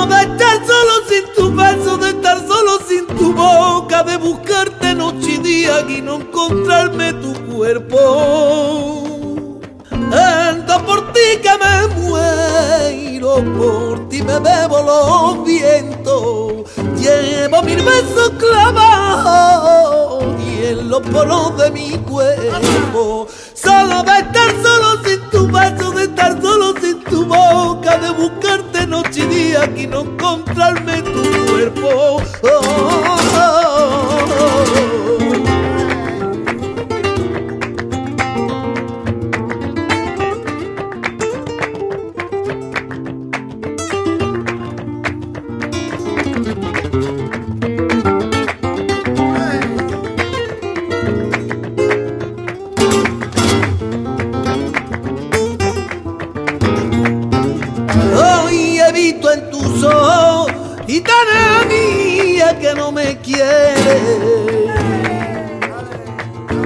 De estar solo sin tu beso, de estar solo sin tu boca, de buscarte noche y día y no encontrarme tu cuerpo. Ando por ti que me muero, por ti me bebo los vientos. Llevo mil besos clavados y en los poros de mi cuerpo. Solo de estar solo sin tu beso, de estar solo sin tu boca, de buscarte día y no encontrarme tu cuerpo. Oh, oh, oh, y tan mía que no me quiere.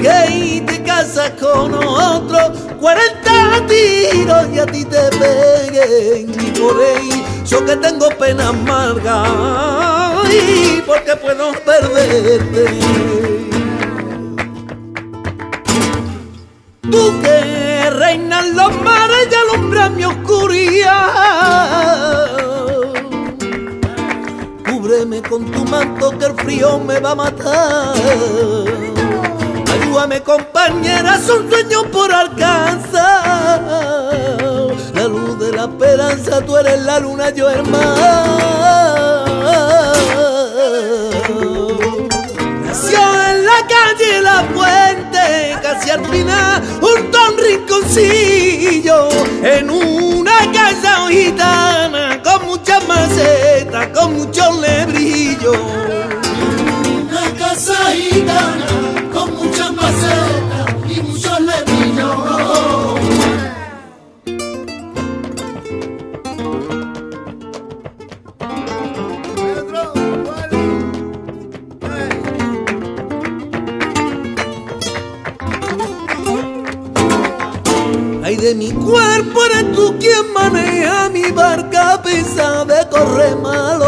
Que te casas con otro, 40 tiros y a ti te peguen. Y por yo que tengo pena amarga y porque puedo perderte. Tú que reinas los mares y alumbras mi oscuridad. Cúbreme con tu manto que el frío me va a matar. Ayúdame compañera, son sueños por alcanzar. La luz de la esperanza, tú eres la luna, yo el mar. Nació en la calle La Fuente, casi al final, junto a un rinconcillo, en una casa gitana, con muchas macetas, con muchos lebrillos. Una casa gitana con muchas macetas y muchos lebrillos. Ay, de mi cuerpo eres tú quien maneja mi barca a pesar de correr malos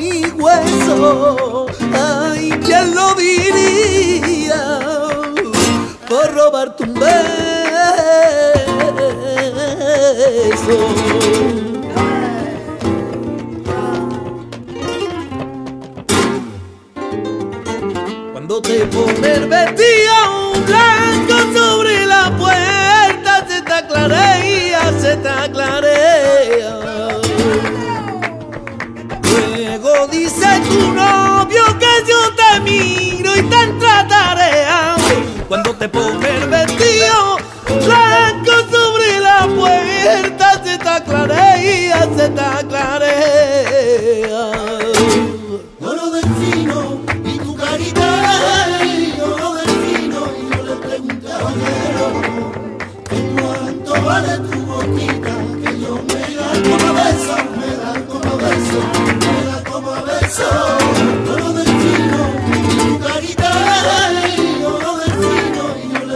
mi hueso. Ay, quién lo diría por robar tu beso. Cuando te poner vestido blanco dice tu novio que yo te miro y te trataré cuando te ponga el vestido blanco sobre la puerta se te aclarea, se te aclarea. Oro del fino y tu carita, oro del fino y yo le pregunté, oye, ¿cuánto vale tu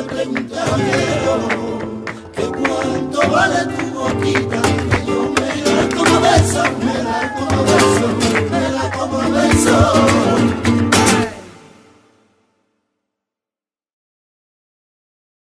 preguntaba